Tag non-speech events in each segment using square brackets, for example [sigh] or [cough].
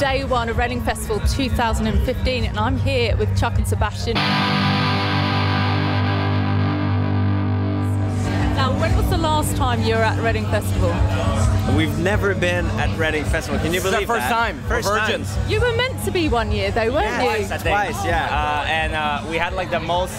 day one of Reading Festival 2015, and I'm here with Chuck and Sebastian. Now, when was the last time you were at Reading Festival? We've never been at Reading Festival. Can you This is believe our first that? time. First We're time. virgins. You were meant to be one year, though, weren't Yeah, you? Twice, I think. Twice, yeah. Uh, and uh, we had like the most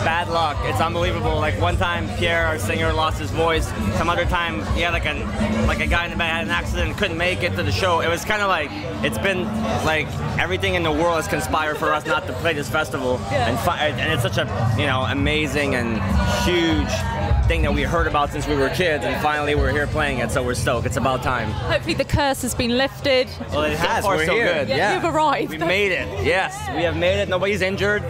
bad luck. It's unbelievable. Like one time, Pierre, our singer, lost his voice. Some other time, he had like a like a guy in the back had an accident couldn't make it to the show. It was kind of like it's been like everything in the world has conspired for us not to play this festival. Yeah. And it's such a you know amazing and huge thing that we heard about since we were kids, and finally we're here playing it. So we're stoked. It's about time. Hopefully, the curse has been lifted. Well, it So has. far, We're so here. good. Yeah, Yeah. you've arrived. We made it. Yes, we have made it. Nobody's injured.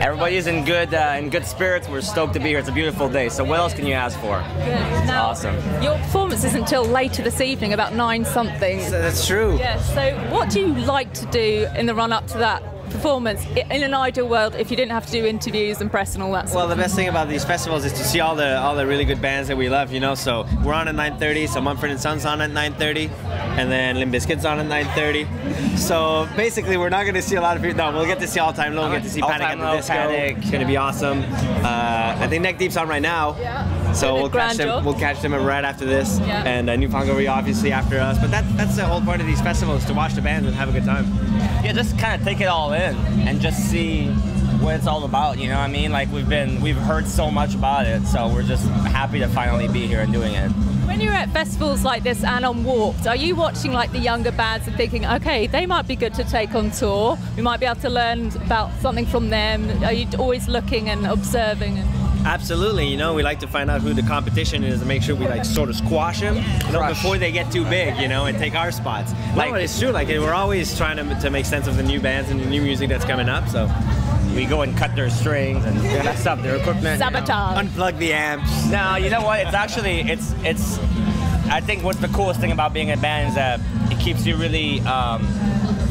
Everybody's in good uh, in good spirits. We're stoked to be here. It's a beautiful day. So what else can you ask for? Good. Now, awesome. Your performance isn't until later this evening, about nine something. So That's true. Yeah, so what do you like to do in the run up to that performance in an ideal world if you didn't have to do interviews and press and all that Well, the best thing about these festivals is to see all the all the really good bands that we love, you know. So we're on at 9:30. So Mumford and Sons on at 9:30, and then Limp Bizkit's on at 9:30. So basically, we're not going to see a lot of people. No, we'll get to see All Time Low. We'll get to see All Panic at the Disco. Panic. It's going to be awesome. Uh, I think Neck Deep's on right now. Yeah. So we'll catch them. job. We'll catch them right after this, Yeah. and uh, New Found Glory obviously after us. But that that's the whole point of these festivals to watch the bands and have a good time. Yeah, just kind of take it all in and just see what it's all about. You know what I mean? Like we've been we've heard so much about it, so we're just happy to finally be here and doing it. When you're at festivals like this and on Warped, are you watching like the younger bands and thinking, okay, they might be good to take on tour? We might be able to learn about something from them. Are you always looking and observing? And... Absolutely, you know, we like to find out who the competition is and make sure we like sort of squash them you know, before they get too big, you know, and take our spots. Like- no, it's true. Like we're always trying to, to make sense of the new bands and the new music that's coming up. So We go and cut their strings and mess up their equipment. you know. Sabotage. unplug the amps. No, you know what? It's actually it's it's. I think what's the coolest thing about being a band is that it keeps you really um,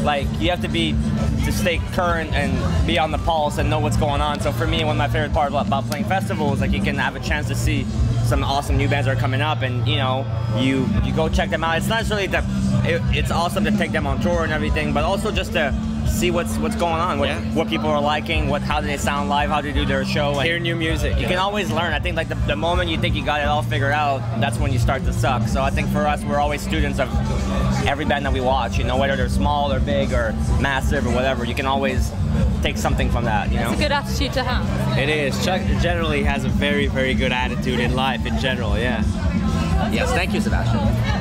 like you have to be to stay current and be on the pulse and know what's going on. So for me, one of my favorite parts about, playing festivals like you can have a chance to see some awesome new bands that are coming up, and you know you you go check them out. It's not necessarily that it, it's awesome to take them on tour and everything, but also just to see what's what's going on, what, Yeah. what people are liking, what how do they sound live, how do they do their show, and Hear new music. you can always learn. I think like the, the moment you think you got it all figured out, that's when you start to suck. So I think for us, we're always students of every band that we watch. You know, whether they're small or big or massive or whatever, you can always take something from that. You know. It's a good attitude to have. It is. Chuck generally has a very, very good attitude in life in general. Yeah. yes, thank you, Sebastian.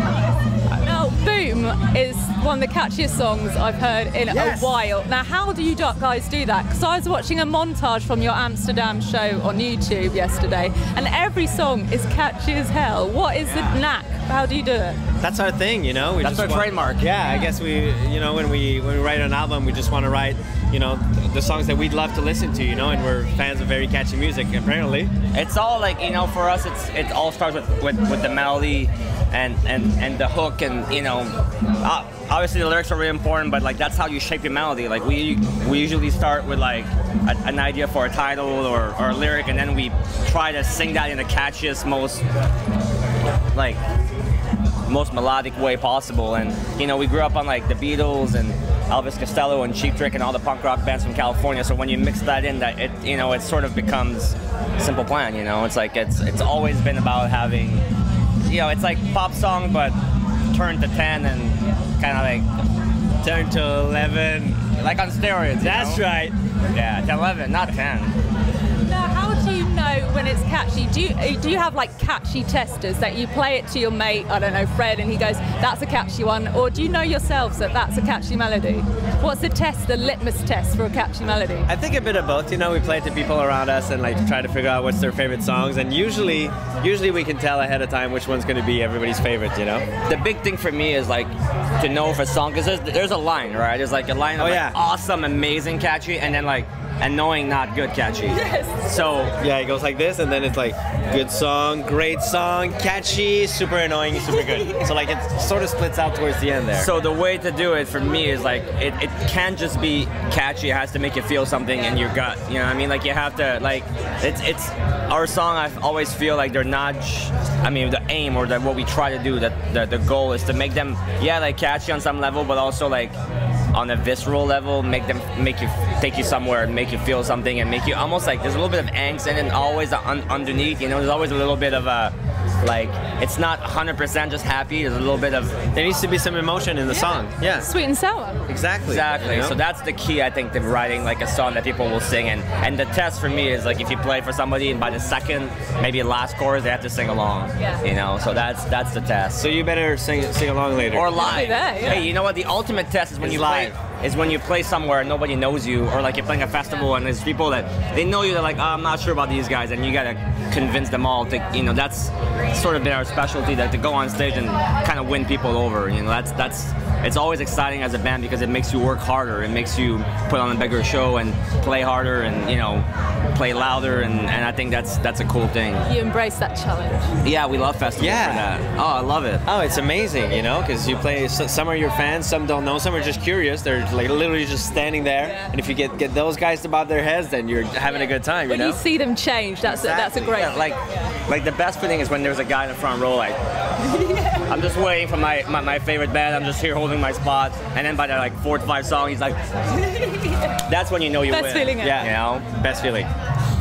Now, Boom is one of the catchiest songs I've heard in Yes. a while. Now, how do you guys do that? Because I was watching a montage from your Amsterdam show on YouTube yesterday, and every song is catchy as hell. What is the knack? How do you do it? That's our thing, you know. We That's just our want- trademark. Yeah, I guess we, you know, when we when we write an album, we just want to write, you know, the songs that we'd love to listen to, you know, and we're fans of very catchy music. Apparently, It's all like you know, for us, it's it all starts with with, with the melody. And, and, and the hook and you know uh, obviously the lyrics are really important but like that's how you shape your melody like we we usually start with like a, an idea for a title or, or a lyric and then we try to sing that in the catchiest most like most melodic way possible. And you know, we grew up on like the Beatles and Elvis Costello and Cheap Trick and all the punk rock bands from California. So when you mix that in, that it you know, it sort of becomes Simple Plan. You know, it's like it's it's always been about having, you know, it's like pop song but turned to ten and kind of like turn to eleven. like on steroids. That's know? right. Yeah, to eleven, not ten. Now, how do you know when it's catchy? Do you uh, do you have like catchy testers that you play it to your mate? I don't know, Fred, and he goes, "That's a catchy one," or do you know yourselves that that's a catchy melody? What's the test, the litmus test for a catchy melody? I think a bit of both. You know, we play it to people around us and like try to figure out what's their favorite songs. And usually, usually we can tell ahead of time which one's going to be everybody's favorite. You know. The big thing for me is like to know if a song because there's, there's a line right there's like a line of Oh, like, yeah. awesome amazing catchy and then like and knowing not good catchy. Yes. So Yeah, it goes like this, and then it's like good song, great song, catchy, super annoying, super good. so like it sort of splits out towards the end there. So the way to do it for me is like it, it can't just be catchy. It has to make you feel something in your gut. You know what I mean? Like you have to like it's it's our song. I always feel like they're not. j- I mean the aim or the, what we try to do. That the, the goal is to make them yeah like catchy on some level, but also like on a visceral level, make them make you take you somewhere and make you feel something and make you almost like there's a little bit of angst in it, and always un- underneath. You know, there's always a little bit of a like it's not 100% just happy. There's a little bit of there needs to be some emotion in the song. Yeah, Sweet and sour. exactly. Exactly. you know? So that's the key, I think, to writing like a song that people will sing. And and the test for me is like if you play for somebody and by the second, maybe last chorus, they have to sing along. Yeah. You know. So that's that's the test. so you better sing sing along later. or live. there, yeah. Hey, you know what? The ultimate test is when It's you live. play. Is when you play somewhere and nobody knows you, or like you're playing a festival and there's people that they know you. They're like, oh, I'm not sure about these guys, and you gotta convince them all to, you know, that's sort of been our specialty, that to go on stage and kind of win people over. You know, that's that's it's always exciting as a band because it makes you work harder. It makes you put on a bigger show and play harder and you know play louder and, and I think that's that's a cool thing. You embrace that challenge. Yeah, we love festivals Yeah. for that. Oh, I love it. Oh, it's amazing, you know, because you play. Some are your fans, some don't know, some are just curious. They're like literally just standing there, Yeah. and if you get get those guys to bob their heads, then you're having a good time, you When know. you see them change, that's a, that's a great. Yeah, like, like the best feeling is when there's a guy in the front row. Like, [laughs] I'm just waiting for my, my, my favorite band. I'm just here holding my spot, and then by the like fourth, five song, he's like, [laughs] that's when you know you Best win. feeling ever. You know. Best feeling.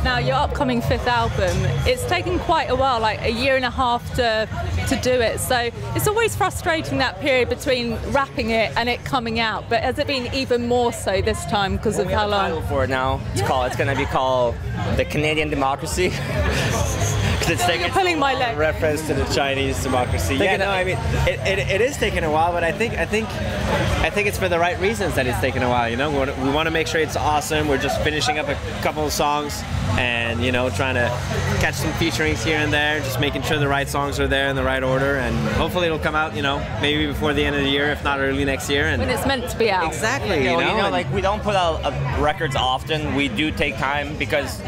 Now your upcoming fifth album, it's taken quite a while, like a year and a half to to do it. So it's always frustrating that period between wrapping it and it coming out. But has it been even more so this time because of We have how a title for it now. It's called. It's gonna be called the Canadian Democracy. [laughs] 'Cause it's taking You're pulling my leg. reference to the Chinese democracy. Yeah, no, a- I mean, it, it, it is taking a while, but I think I think I think it's for the right reasons that it's taking a while. You know, we want, to, we want to make sure it's awesome. We're just finishing up a couple of songs, and you know, trying to catch some featurings here and there, just making sure the right songs are there in the right order, and hopefully it'll come out. You know, maybe before the end of the year, if not early next year. And When it's meant to be out. exactly, you you know, know, you know like we don't put out uh, records often. We do take time because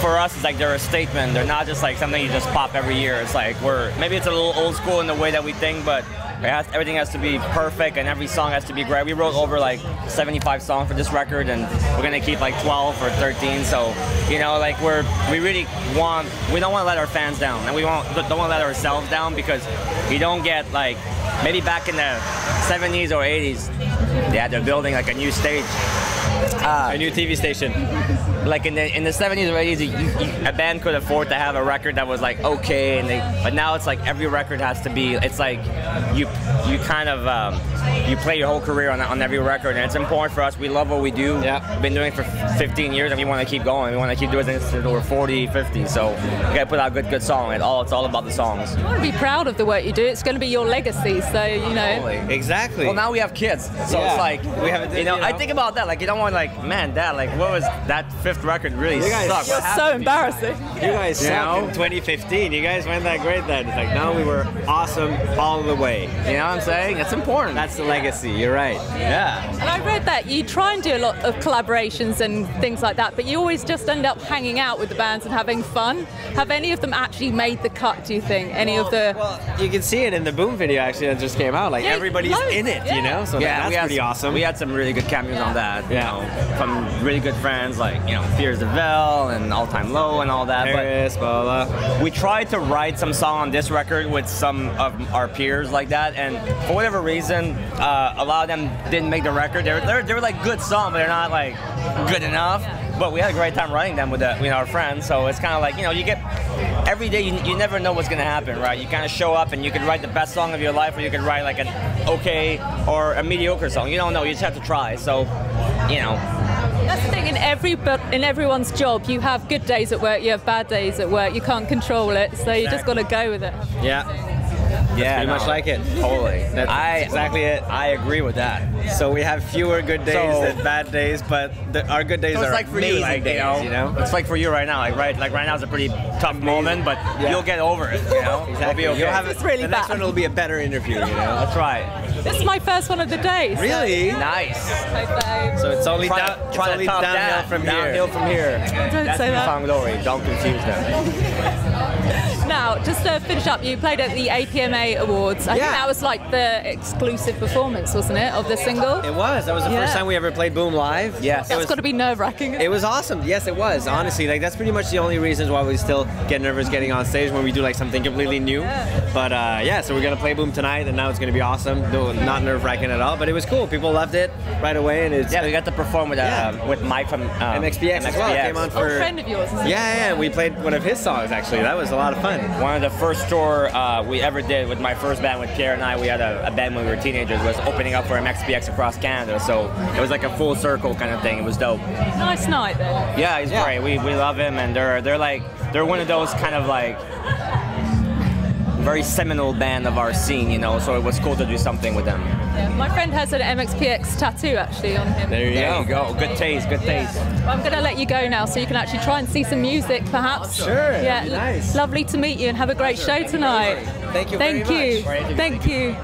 for us, it's like they're a statement. They're not just like something you just pop every year. It's like we're maybe it's a little old school in the way that we think, but has, everything has to be perfect and every song has to be great. We wrote over like 75 songs for this record, and we're gonna keep like 12 or 13. So you know, like we're we really want we don't want to let our fans down, and we won't don't want to let ourselves down because you don't get like maybe back in the 70s or 80s, yeah, they're building like a new stage a new TV station. like in the in the 70s or 80s, you, you, a band could afford to have a record that was like okay, and they. But now it's like every record has to be. It's like you you kind of um, you play your whole career on on every record, and it's important for us. We love what we do. Yeah. We've been doing it for 15 years, and we want to keep going. We want to keep doing this until we're 40, 50. So we gotta put out good good song. It all it's all about the songs. I want to be proud of the work you do. It's going to be your legacy. So you know. Exactly. Well, now we have kids, so Yeah. it's like We have a- You know, you I think about that. Like, you don't want like, man, dad, like, what was that fifth record really You guys sucked? suck. What It's so happened? embarrassing. You guys You sucked know? 2015. You guys weren't that great then. It's like, no, we were awesome all the way. You know what I'm saying? It's important. That's the legacy. You're right. Yeah. And I read that you try and do a lot of collaborations and things like that, but you always just end up hanging out with the bands and having fun. Have any of them actually made the cut? Do you think any of the? Well, you can see it in the Boom video actually that just came out. Like Yeah, everybody's loads, in it, yeah. you know. So yeah, that's we had pretty some- awesome. We had some really good cameos on that. You Yeah. know, from really good friends like you know Pierce the Veil and All Time Low and all that. PVRIS, blah, blah, blah. We tried to write some song on this record with some of our peers like that, and for whatever reason, uh, a lot of them didn't make the record. They were, they were, they were like good songs, but they're not like good enough. But we had a great time writing them with, the, with our friends. So it's kind of like you know you get every day you, you never know what's gonna happen, right? You kind of show up and you can write the best song of your life, or you can write like an okay or a mediocre song. You don't know. You just have to try. So you know. That's the thing in every but in everyone's job. You have good days at work. You have bad days at work. You can't control it, so you just got to go with it. Yeah. Yeah, pretty much like it. Totally. That's I exactly it. I agree with that. So we have fewer good days So- than bad days, but the, our good days So it's are like for amazing you, like days, you know, you know? it's like for you right now, like right, like right now is a pretty tough moment, but Yeah. you'll get over it. You know, Exactly. It'll be okay. You'll have It's really the next bad. one will be a better interview, you know. That's right. This is my first one of the day. so- Really? Nice. So it's only Try, down, to, it's try to only top downhill that. from downhill here. from here. Don't That's say that. Newfound Glory. Don't confuse them. [laughs] Now, just to finish up, you played at the APMA Awards. I Yeah. think that was like the exclusive performance, wasn't it, of the single? It was. That was the first time we ever played Boom live. Yes. It That's was, got to be nerve wracking. it was awesome. Yes, it was. Honestly, like that's pretty much the only reasons why we still get nervous getting on stage when we do like something completely new. Yeah. But uh, yeah, so we're gonna play Boom tonight, and now it's gonna be awesome. No, not nerve wracking at all. But it was cool. People loved it right away, and it's Yeah, we got to perform with uh, Yeah. with Mike from um, MXPX, as well. Came on Oh, for a friend of yours, isn't Yeah, yeah. We played one of his songs actually. That was a lot of fun. One of the first tour uh, we ever did with my first band with Pierre and I. We had a, a band when we were teenagers. Was opening up for MXPX across Canada. So it was like a full circle kind of thing. It was dope. Nice night then. Yeah, he's Yeah. great. We, we love him, and they're they're like they're one of those kind of like very seminal band of our scene, you know. So it was cool to do something with them. Yeah. My friend has an MXPX tattoo actually on him. There you There go. you go. Good taste. Good taste. Well, I'm going to let you go now so you can actually try and see some music perhaps. Sure, Yeah. nice. Lovely to meet you and have a great show tonight. Thank you Thank very you. much. Thank you.